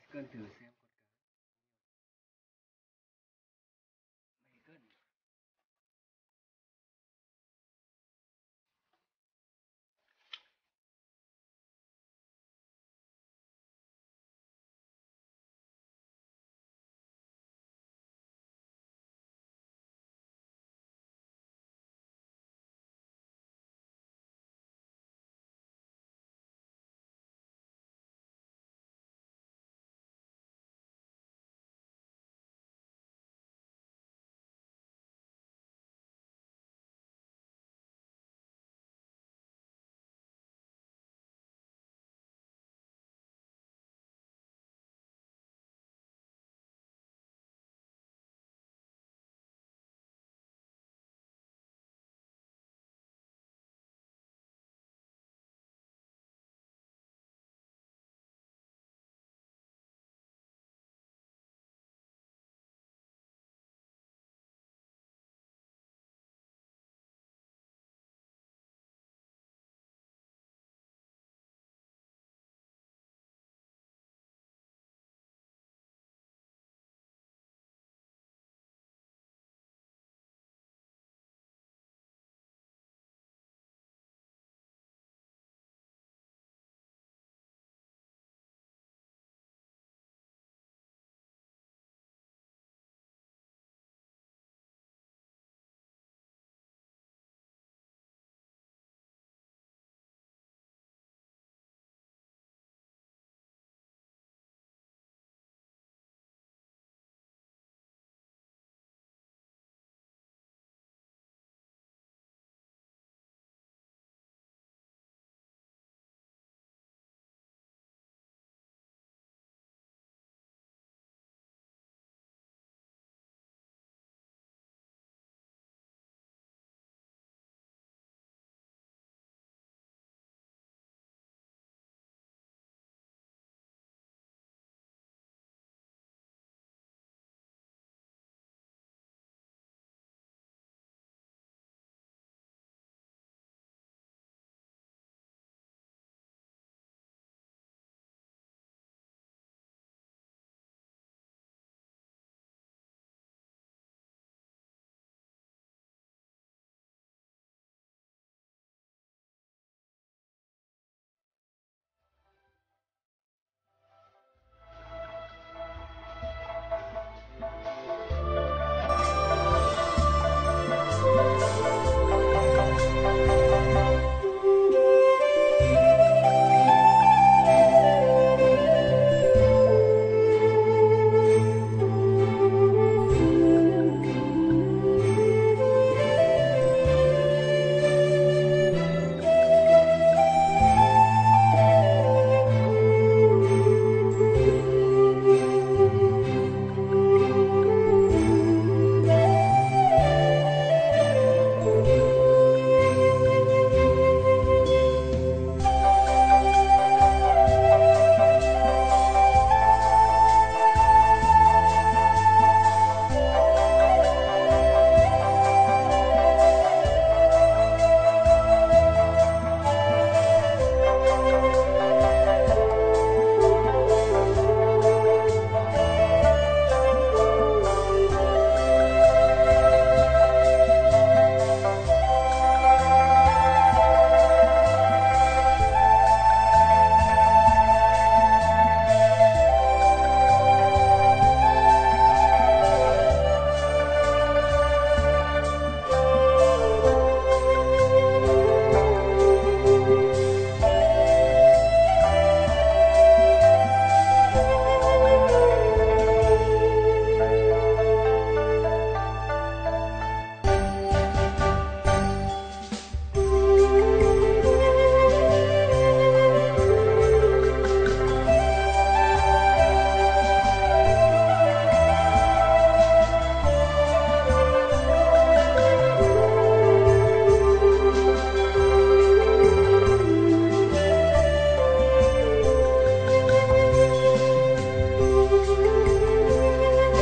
Descanse,